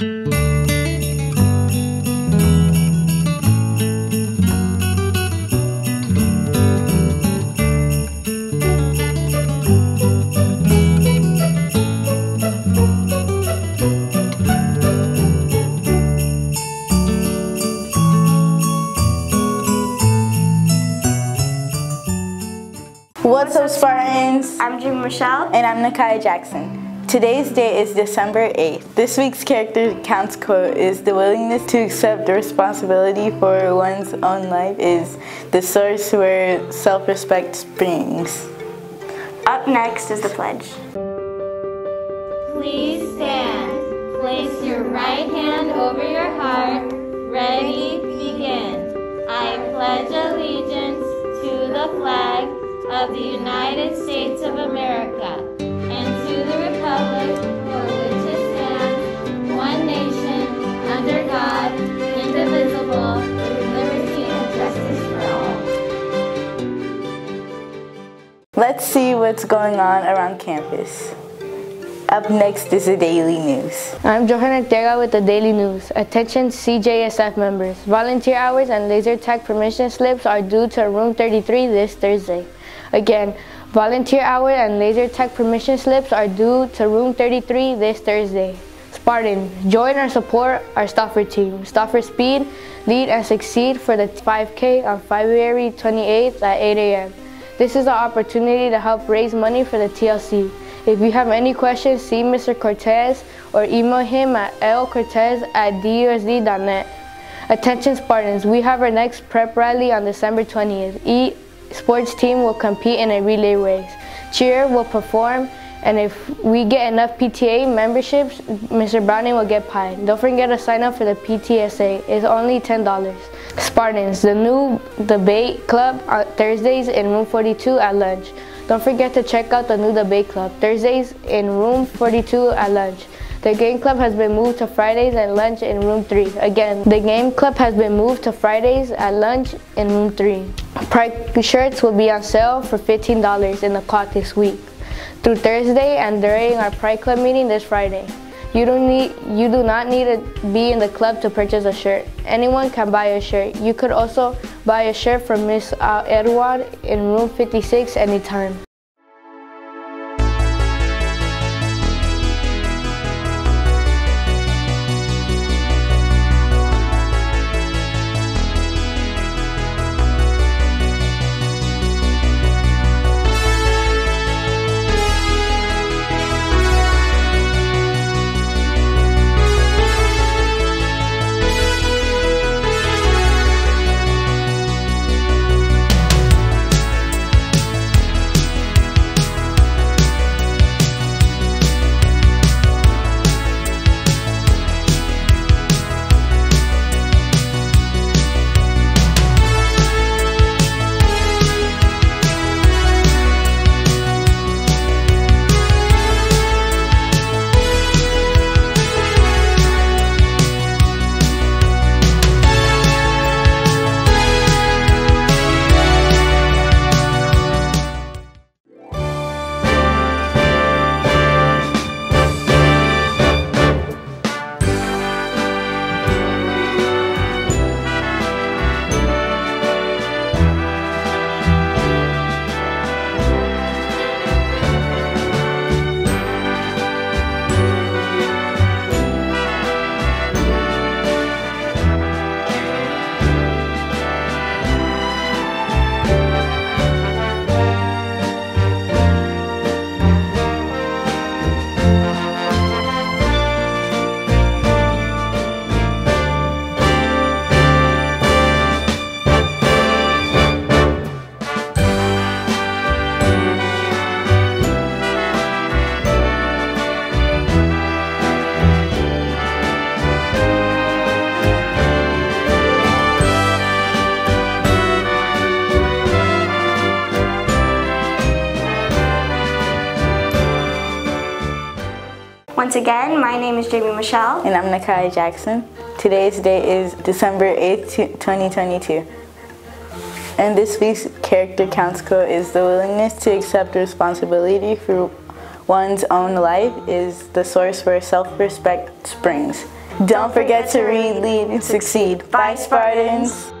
What's up, Spartans? I'm Dream Michelle. And I'm Nakai Jackson. Today's date is December 8th. This week's character counts quote is the willingness to accept the responsibility for one's own life is the source where self-respect springs. Up next is the pledge. Please stand. Place your right hand over your heart. Ready, begin. I pledge allegiance to the flag of the United States of America Let's see what's going on around campus. Up next is the Daily News. I'm Johanna Ortega with the Daily News. Attention CJSF members. Volunteer hours and laser tag permission slips are due to room 33 this Thursday. Again, volunteer hour and laser tech permission slips are due to room 33 this Thursday. Spartan, join or support our Stauffer team. Stauffer Speed, lead and succeed for the 5K on February 28th at 8 a.m. This is an opportunity to help raise money for the TLC. If you have any questions, see Mr. Cortez or email him at lcortez at dusd.net. Attention Spartans, we have our next prep rally on December 20th. E sports team will compete in a relay race. Cheer will perform, and if we get enough PTA memberships, Mr. Browning will get pie. Don't forget to sign up for the PTSA. It's only $10. Spartans, the new debate club on Thursdays in room 42 at lunch. Don't forget to check out the new debate club Thursdays in room 42 at lunch. The game club has been moved to Fridays at lunch in room 3. Again, the game club has been moved to Fridays at lunch in room 3. Pride shirts will be on sale for $15 in the clock this week through Thursday and during our Pride Club meeting this Friday. You don't need you do not need to be in the club to purchase a shirt. Anyone can buy a shirt. You could also buy a shirt from Miss uh, Edward in room 56 anytime. Once again, my name is Jamie Michelle. And I'm Nakai Jackson. Today's date is December 8th, 2022. And this week's character counts quote is the willingness to accept responsibility for one's own life is the source where self-respect springs. Don't forget to read, lead, and succeed. Bye, Spartans.